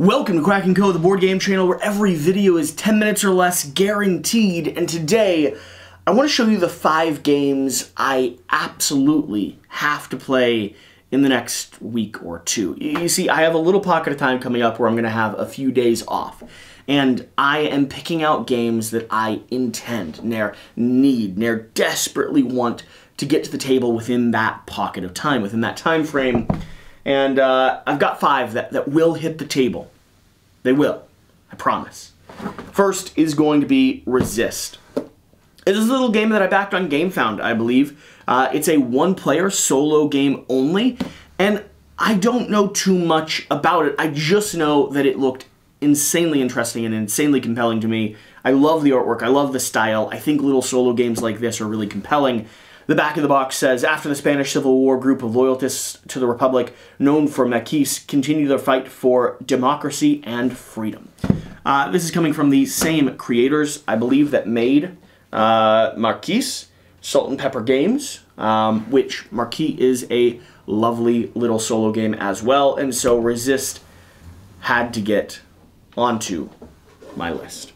Welcome to Quack & Co, the board game channel where every video is 10 minutes or less guaranteed, and today I want to show you the five games I absolutely have to play in the next week or two. You see, I have a little pocket of time coming up where I'm going to have a few days off, and I am picking out games that I intend, ne'er need, ne'er desperately want to get to the table within that pocket of time, within that time frame and uh, I've got five that, that will hit the table. They will. I promise. First is going to be Resist. It is a little game that I backed on GameFound, I believe. Uh, it's a one-player solo game only, and I don't know too much about it. I just know that it looked insanely interesting and insanely compelling to me. I love the artwork. I love the style. I think little solo games like this are really compelling. The back of the box says, after the Spanish Civil War, group of loyalists to the Republic, known for Maquis, continue their fight for democracy and freedom. Uh, this is coming from the same creators, I believe, that made uh, Maquis, Salt and Pepper Games, um, which Maquis is a lovely little solo game as well, and so Resist had to get onto my list.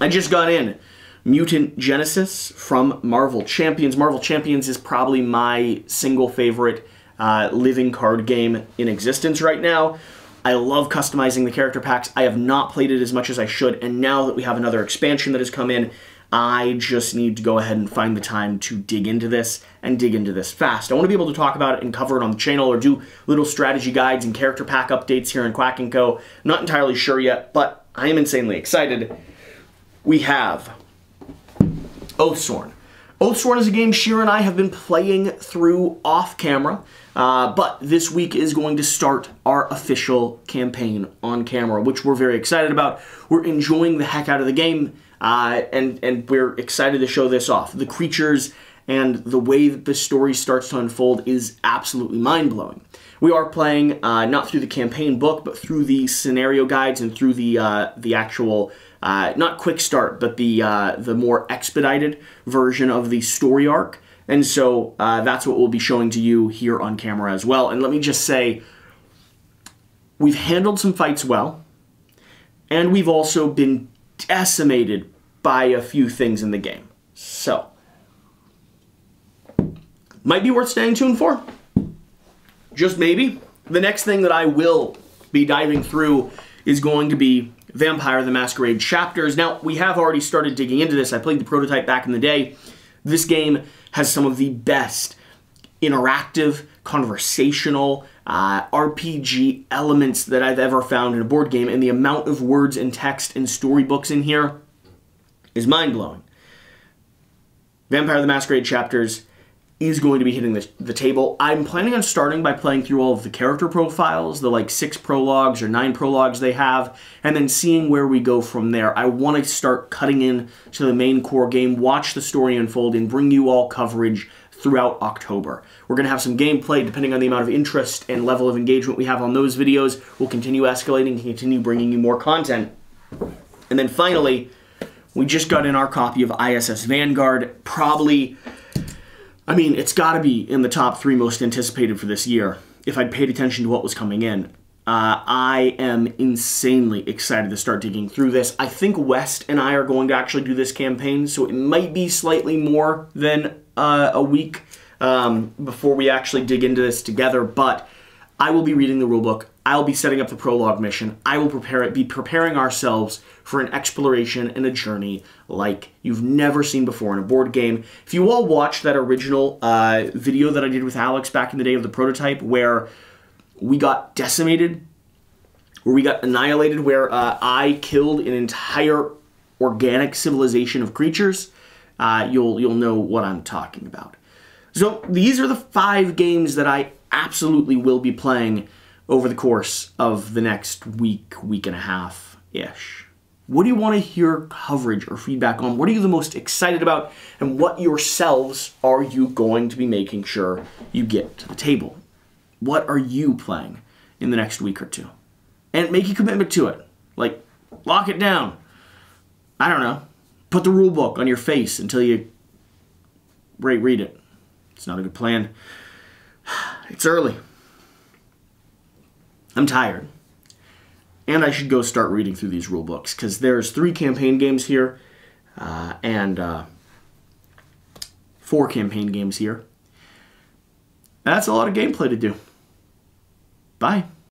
I just got in Mutant Genesis from Marvel Champions. Marvel Champions is probably my single favorite uh, living card game in existence right now. I love customizing the character packs. I have not played it as much as I should, and now that we have another expansion that has come in, I just need to go ahead and find the time to dig into this and dig into this fast. I want to be able to talk about it and cover it on the channel or do little strategy guides and character pack updates here in Quack & Co. Not entirely sure yet, but I am insanely excited. We have Oathsworn. Oathsworn is a game Shira and I have been playing through off camera, uh, but this week is going to start our official campaign on camera, which we're very excited about. We're enjoying the heck out of the game, uh, and, and we're excited to show this off. The creatures and the way that the story starts to unfold is absolutely mind-blowing. We are playing uh, not through the campaign book, but through the scenario guides and through the uh, the actual uh, not quick start, but the uh, the more expedited version of the story arc. And so uh, that's what we'll be showing to you here on camera as well. And let me just say, we've handled some fights well, and we've also been decimated by a few things in the game. So, might be worth staying tuned for. Just maybe. The next thing that I will be diving through is going to be Vampire the Masquerade chapters. Now, we have already started digging into this. I played the prototype back in the day. This game has some of the best interactive, conversational, uh, RPG elements that I've ever found in a board game, and the amount of words and text and storybooks in here is mind blowing. Vampire the Masquerade chapters is going to be hitting the, the table. I'm planning on starting by playing through all of the character profiles, the like six prologues or nine prologues they have, and then seeing where we go from there. I want to start cutting in to the main core game, watch the story unfold, and bring you all coverage throughout October. We're going to have some gameplay depending on the amount of interest and level of engagement we have on those videos. We'll continue escalating continue bringing you more content. And then finally, we just got in our copy of ISS Vanguard, probably I mean, it's got to be in the top three most anticipated for this year if I'd paid attention to what was coming in. Uh, I am insanely excited to start digging through this. I think West and I are going to actually do this campaign, so it might be slightly more than uh, a week um, before we actually dig into this together, but I will be reading the rulebook. I'll be setting up the prologue mission. I will prepare it, be preparing ourselves for an exploration and a journey like you've never seen before in a board game. If you all watched that original uh, video that I did with Alex back in the day of the prototype, where we got decimated, where we got annihilated, where uh, I killed an entire organic civilization of creatures, uh, you'll you'll know what I'm talking about. So these are the five games that I absolutely will be playing over the course of the next week, week and a half ish. What do you want to hear coverage or feedback on? What are you the most excited about? And what yourselves are you going to be making sure you get to the table? What are you playing in the next week or two? And make a commitment to it. Like, lock it down. I don't know. Put the rule book on your face until you read it. It's not a good plan. It's early. I'm tired. and I should go start reading through these rule books because there's three campaign games here uh, and uh, four campaign games here. That's a lot of gameplay to do. Bye.